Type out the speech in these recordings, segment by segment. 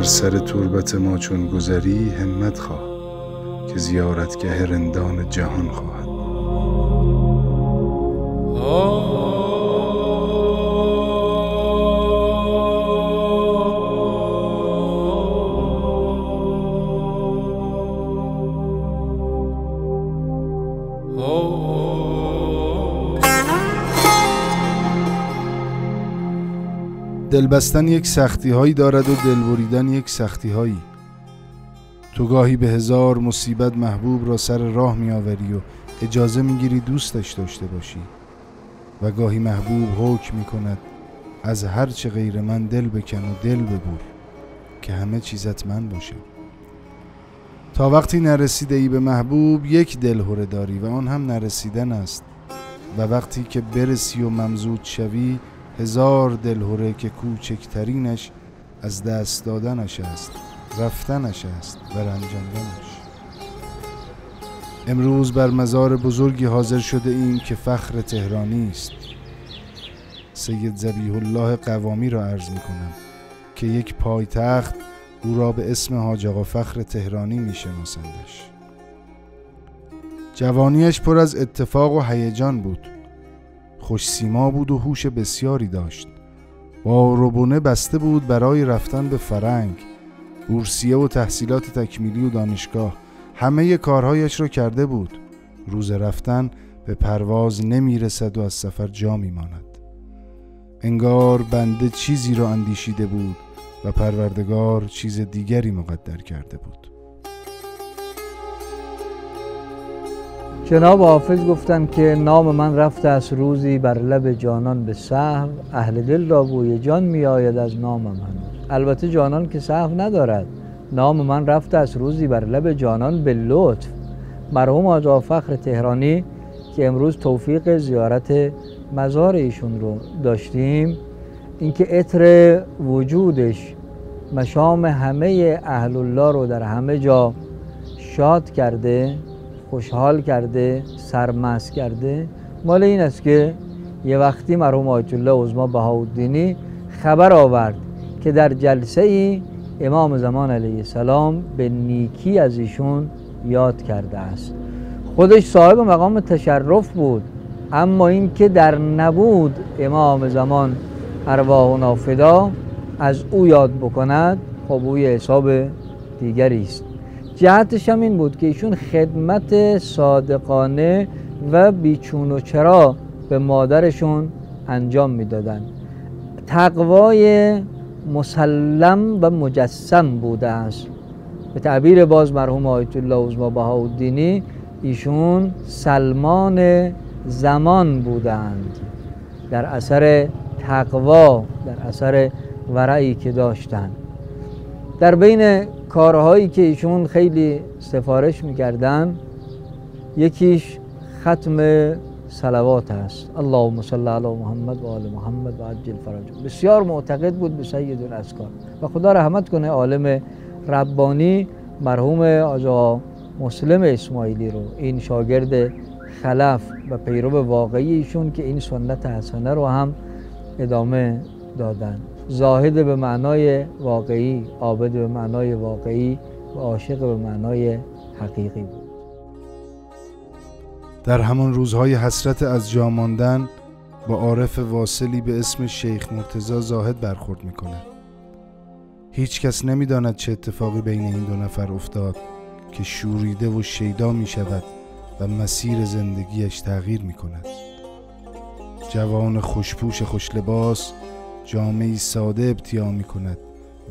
بر سر تربت ما چون گذری همت خواه که زیارتگه رندان جهان خواهد. دلبستن یک سختی هایی دارد و دلبریدن یک سختی هایی تو گاهی به هزار مصیبت محبوب را سر راه می آوری و اجازه می گیری دوستش داشته باشی و گاهی محبوب حکم می کند از هر چه غیر من دل بکن و دل ببور که همه چیزت من باشه. تا وقتی نرسیده ای به محبوب یک دل داری و آن هم نرسیدن است و وقتی که برسی و ممزود شوی هزار دلهوره که کوچکترینش از دست دادنش است رفتنش است و رنجاندنش. امروز بر مزار بزرگی حاضر شده ایم که فخر تهرانی است. سید زبیح الله قوامی را عرض می کنم که یک پایتخت او را به اسم حاج آقا فخر تهرانی می شناسندش جوانیش پر از اتفاق و هیجان بود. خوش سیما بود و هوش بسیاری داشت. با روبونه بسته بود برای رفتن به فرنگ. بورسیه و تحصیلات تکمیلی و دانشگاه همه کارهایش را کرده بود. روز رفتن به پرواز نمی رسد و از سفر جا می ماند انگار بنده چیزی را اندیشیده بود و پروردگار چیز دیگری مقدر کرده بود. جناب حافظ گفتند که نام من رفته از روزی بر لب جانان به سهو. اهل دل را بوی جان می آید از نام من. البته جانان که سهو ندارد. نام من رفته از روزی بر لب جانان به لطف. مرحوم آقا فخر تهرانی که امروز توفیق زیارت مزار ایشون رو داشتیم. اینکه عطر وجودش مشام همه اهل الله رو در همه جا شاد کرده. خوشحال کرده سرمست کرده. مال این است که یه وقتی مرحوم آیت الله عظما بهاءالدینی خبر آورد که در جلسه ای امام زمان علیه السلام به نیکی از ایشون یاد کرده است. خودش صاحب مقام تشرف بود اما اینکه در نبود امام زمان ارواح و نافدا از او یاد بکند خب او حساب دیگری است. جهتش هم این بود که ایشون خدمت صادقانه و بیچون و چرا به مادرشون انجام می‌دادن. تقوای مسلم و مجسم بوده است. به تعبیر باز مرحوم آیت الله عظما بهاءالدینی ایشون سلمان زمان بودند. در اثر تقوا در اثر ورعی که داشتند در بین کارهایی که ایشون خیلی سفارش می‌کردن یکیش ختم سلوات است. اللهم صل علی محمد و آل محمد و عجل فرج. بسیار معتقد بود به سید الاسکار. و خدا رحمت کنه عالم ربانی مرحوم آجا مسلم اسماعیلی رو این شاگرد خلف و پیرو واقعی ایشون که این سنت حسنه رو هم ادامه دادن. زاهد به معنای واقعی عابد به معنای واقعی و عاشق به معنای حقیقی بود. در همان روزهای حسرت از جا ماندن با عارف واصلی به اسم شیخ مرتزا زاهد برخورد می‌کنه. هیچ کس نمی‌داند چه اتفاقی بین این دو نفر افتاد که شوریده و شیدا می شود و مسیر زندگیش تغییر می کند جوان خوشپوش خوش لباس جامعی ساده ابتیا می کند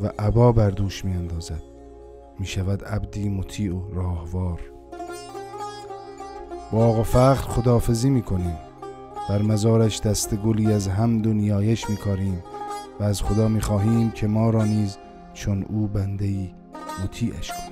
و عبا بر دوش می اندازد می شود عبدی مطیع و راهوار. با آقا فخر خدافزی می کنیم بر مزارش دست گلی از هم دنیایش می کاریم و از خدا می خواهیم که ما را نیز چون او بنده ای مطیعش کند.